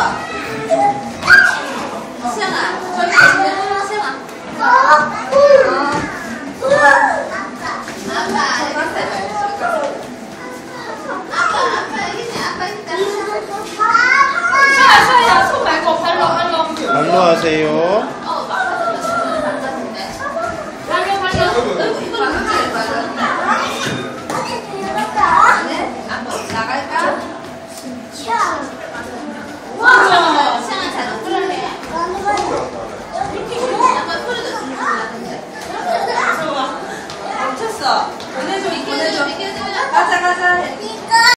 안녕하세요. 안녕하세요. 약간 소리